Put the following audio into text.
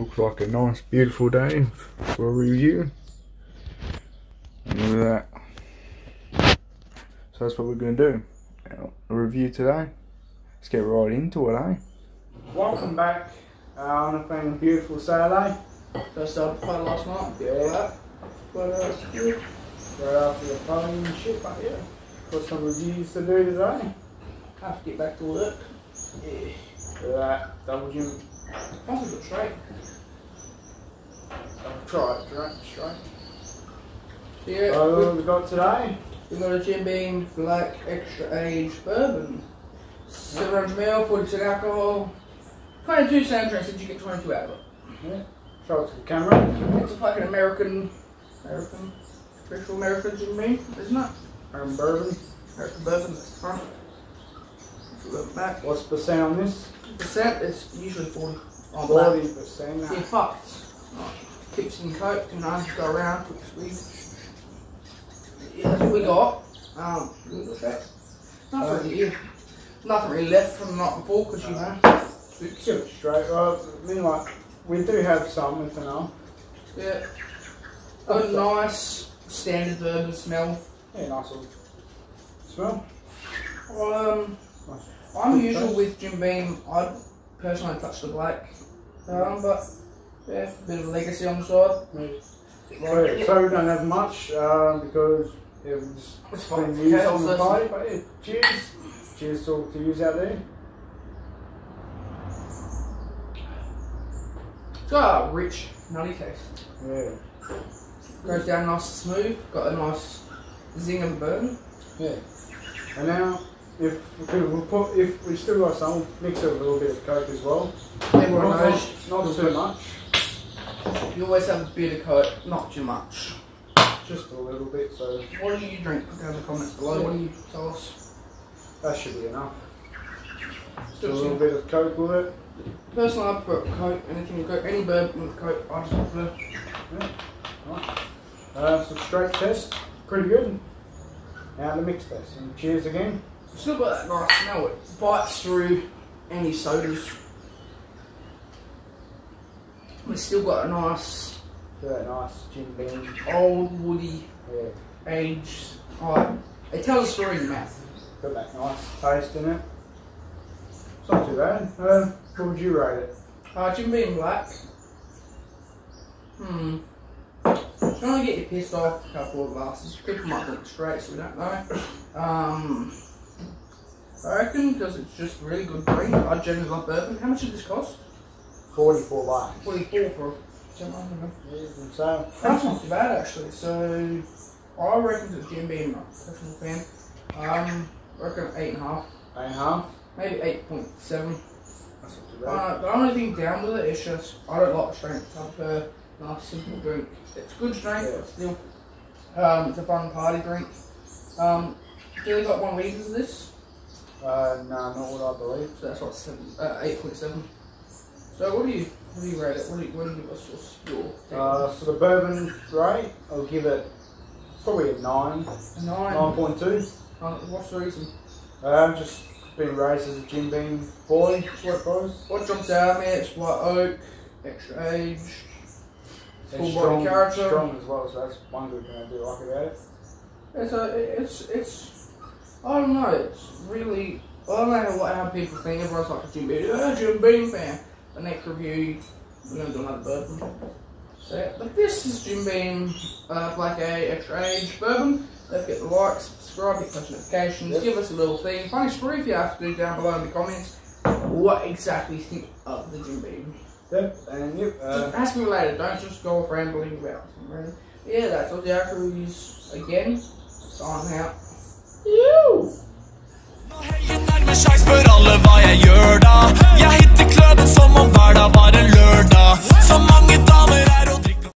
Looks like a nice, beautiful day for a review. That. So that's what we're going to do. A review today. Let's get right into it, eh? Welcome back uh, on a thing beautiful Saturday. First up, quite last night. Yeah. But uh, it's good. Right after the phone and shit, but yeah. Got some reviews to do today. Have to get back to work. Yeah. That. Double it look straight? I'll try it, right? Straight. So yeah, Uh, what have we got today? we've got a Jim Beam Black Extra Age Bourbon. 700ml, 40% alcohol. 22 sound drinks, and you get 22 out of it. Yeah. Show it to the camera. It's a fucking American, American, official American Jim Beam, isn't it? Um, bourbon. American bourbon, that's. If look back, What's the on this? Percent is usually 40 on black. Forty percent. Yeah, fucked. Tips and coke, know, just go around, quick squeeze. Yeah, that's what we got. Um, look at that. Nothing really, nothing really left from the night before, because you know. Give it straight. Well, I mean, like we do have some, if enough. Yeah. A nice standard bourbon smell. Yeah, nice little smell. Um, Nice. I'm usual with Jim Beam. I personally touch the black. Um, but yeah, a bit of a legacy on the side. Yeah, so we don't have much um, because it was It's been fine. used Yeah, on the But yeah, cheers. Cheers to, to use out there. It's got a rich, nutty taste. Yeah. Goes down nice and smooth. Got a nice zing and burn. Yeah. And now, if we could, we'll put, if we still got some, mix it with a little bit of coke as well. Everyone Not, knows not, too much, you always have a bit of coke, not too much. just a little bit. So What do you drink? Put down in the comments below. What do you tell us? that should be enough. Just a little bit of coke with it. Personally, I prefer coke. Anything with coke, any bourbon with coke, I just prefer. Uh, so straight test, pretty good. Now the mix test. And cheers again. Still got that nice smell. It bites through any sodas. We still got a nice Yeah, nice Jim Beam. old woody Yeah, aged. Oh, it tells a story in your mouth. got that nice taste in it. It's not too bad. Um, what would you rate it? Uh, Jim Beam Black. Hmm. Trying to get you pissed off a couple of glasses. People might drink straight, so we don't know. Um, I reckon because it's just really good drink. I generally love bourbon. How much did this cost? 44 bucks. 44 for something. I don't. Yeah, so, That's not too bad actually. So I reckon it's Jim Beam. I'm a professional fan. Um, I reckon eight and a half, eight and a half. maybe eight point seven. That's not too bad. Uh, the only thing down with it is just I don't like the strength. I prefer a nice simple drink. It's good strength, but still, um, it's a fun party drink. Um, do they got one liters of this? Uh, no, not what I believe. So that's what seven, uh, eight point seven. So what do you what do you rate it? What do you, what do you give us your your Uh, for the bourbon rate, I'll give it probably a 9, a nine? 9.2. Uh, what's the reason? Um, just been raised as a Jim Beam boy, I suppose. What jumps out at me? It's white oak, extra age, full It's body strong, character. strong as well, so that's one good thing I do like about it. It's a, it's it's I don't know. It's really I don't know what how people think. Everyone's like a Jim Beam, oh, Jim Beam fan. The next review, we're gonna do another bourbon. So, yeah, but this is Jim Beam uh, Black A Extra Age Bourbon. Don't forget to like, subscribe, hit push notifications, Yep. give us a little thing. Funny story if you have to do down below in the comments what exactly you think of the Jim Beam. Yep, and yep, uh, ask me later, don't just go off rambling about something. Yeah, that's all the reviews again. Signing out. Nå heier nærmer seg, spør alle hva jeg gjør da. Ew.